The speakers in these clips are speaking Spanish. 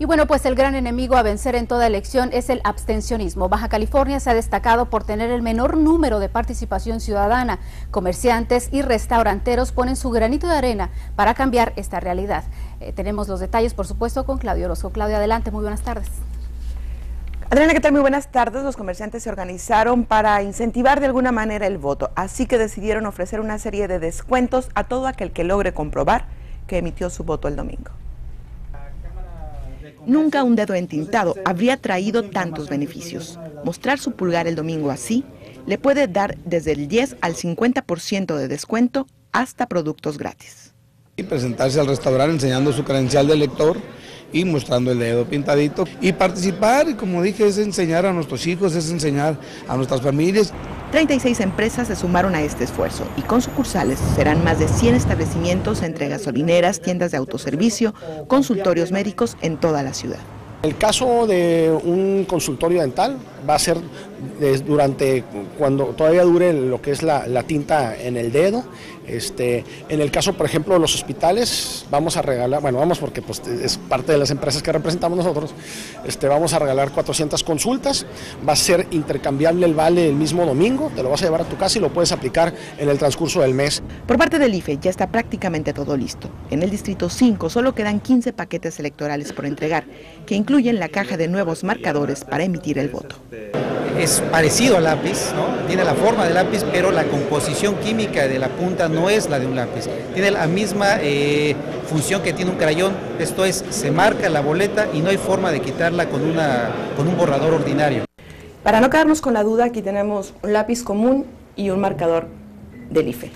Y bueno, pues el gran enemigo a vencer en toda elección es el abstencionismo. Baja California se ha destacado por tener el menor número de participación ciudadana. Comerciantes y restauranteros ponen su granito de arena para cambiar esta realidad. Eh, tenemos los detalles, por supuesto, con Claudio Orozco. Claudio, adelante, muy buenas tardes. Adriana, ¿qué tal? Muy buenas tardes. Los comerciantes se organizaron para incentivar de alguna manera el voto, así que decidieron ofrecer una serie de descuentos a todo aquel que logre comprobar que emitió su voto el domingo. Nunca un dedo entintado habría traído tantos beneficios. Mostrar su pulgar el domingo así le puede dar desde el 10 al 50% de descuento hasta productos gratis. Y presentarse al restaurante enseñando su credencial de elector y mostrando el dedo pintadito. Y participar, como dije, es enseñar a nuestros hijos, es enseñar a nuestras familias. 36 empresas se sumaron a este esfuerzo y con sucursales serán más de 100 establecimientos entre gasolineras, tiendas de autoservicio, consultorios médicos en toda la ciudad. El caso de un consultorio dental va a ser durante cuando todavía dure lo que es la, tinta en el dedo. Este, en el caso, por ejemplo, de los hospitales, vamos a regalar, bueno, vamos porque pues, es parte de las empresas que representamos nosotros, este, vamos a regalar 400 consultas, va a ser intercambiable el vale el mismo domingo, te lo vas a llevar a tu casa y lo puedes aplicar en el transcurso del mes. Por parte del IFE ya está prácticamente todo listo. En el Distrito 5 solo quedan 15 paquetes electorales por entregar, que incluyen la caja de nuevos marcadores para emitir el voto es parecido al lápiz, tiene la forma del lápiz, pero la composición química de la punta no es la de un lápiz. Tiene la misma eh, función que tiene un crayón, esto es, se marca la boleta y no hay forma de quitarla con, una, con un borrador ordinario. Para no quedarnos con la duda, aquí tenemos un lápiz común y un marcador del IFE.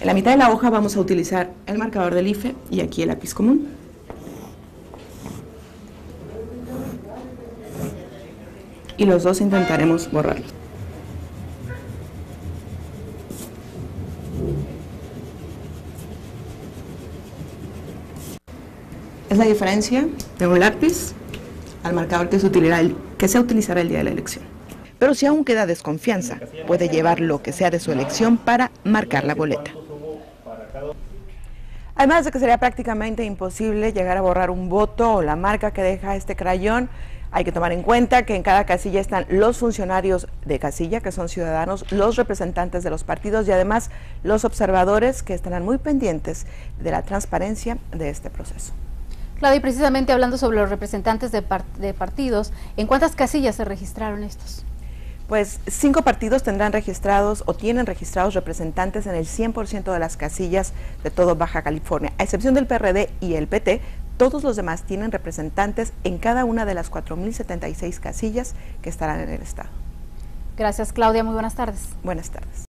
En la mitad de la hoja vamos a utilizar el marcador del IFE y aquí el lápiz común. Y los dos intentaremos borrarlo. Es la diferencia de un lápiz al marcador que se, utilizará el, día de la elección. Pero si aún queda desconfianza, puede llevar lo que sea de su elección para marcar la boleta. Además de que sería prácticamente imposible llegar a borrar un voto o la marca que deja este crayón, hay que tomar en cuenta que en cada casilla están los funcionarios de casilla, que son ciudadanos, los representantes de los partidos y además los observadores que estarán muy pendientes de la transparencia de este proceso. Claudia, y precisamente hablando sobre los representantes de, de partidos, ¿en cuántas casillas se registraron estos? Pues cinco partidos tendrán registrados o tienen registrados representantes en el 100% de las casillas de todo Baja California, a excepción del PRD y el PT, todos los demás tienen representantes en cada una de las 4.076 casillas que estarán en el Estado. Gracias, Claudia. Muy buenas tardes. Buenas tardes.